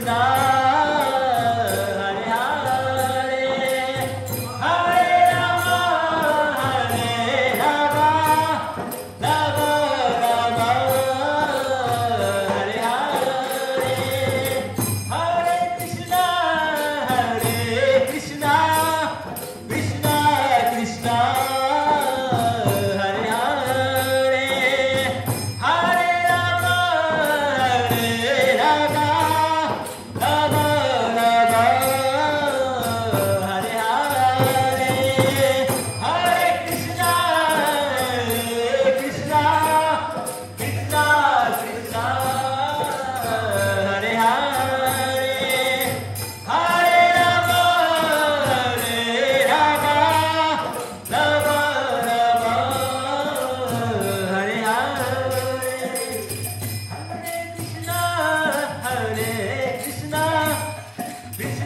tonight.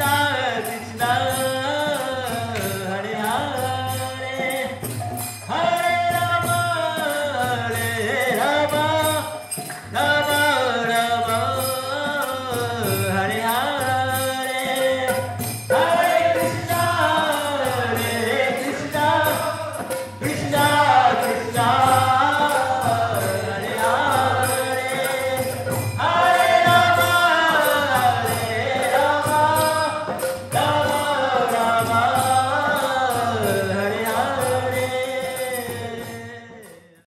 Krishna